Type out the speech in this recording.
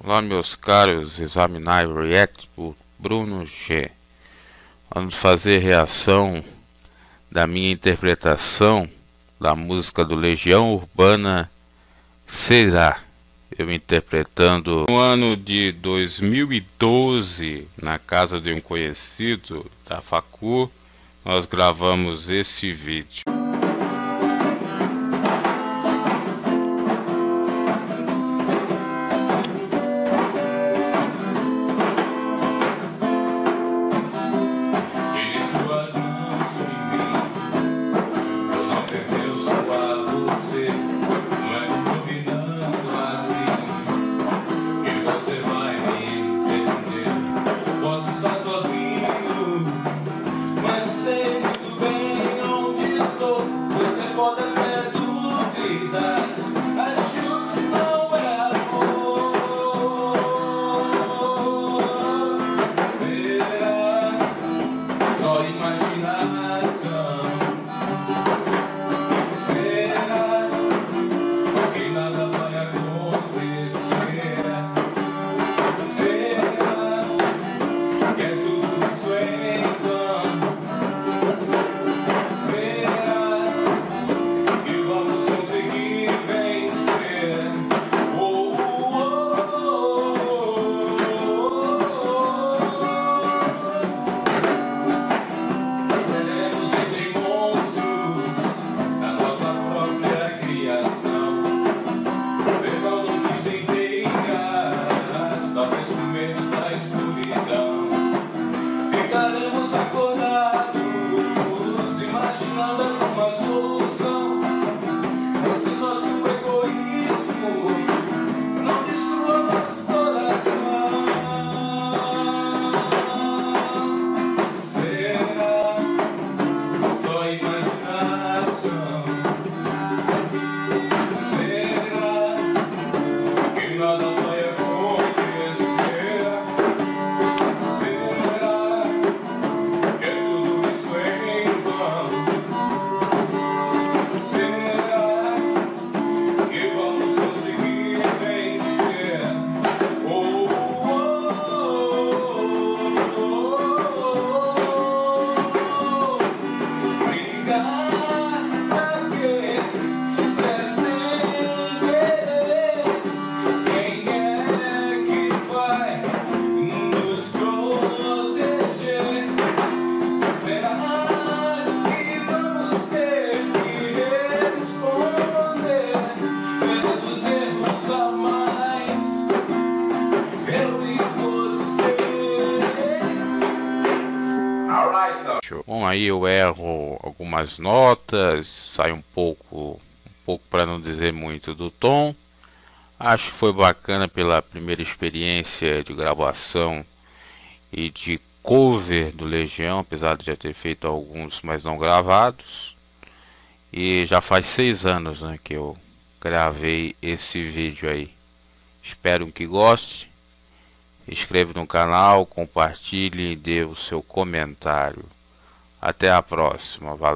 Olá meus caros, examinar react por Bruno G. Vamos fazer reação da minha interpretação da música do Legião Urbana Será. Eu interpretando no ano de 2012, na casa de um conhecido da Facu, nós gravamos esse vídeo. for the acordados, imaginando a Bom, aí eu erro algumas notas, sai um pouco, um pouco para não dizer muito do tom. Acho que foi bacana pela primeira experiência de gravação e de cover do Legião, apesar de já ter feito alguns, mas não gravados. E já faz seis anos né, que eu gravei esse vídeo aí. Espero que goste. Inscreva no canal, compartilhe e dê o seu comentário. Até a próxima. Valeu.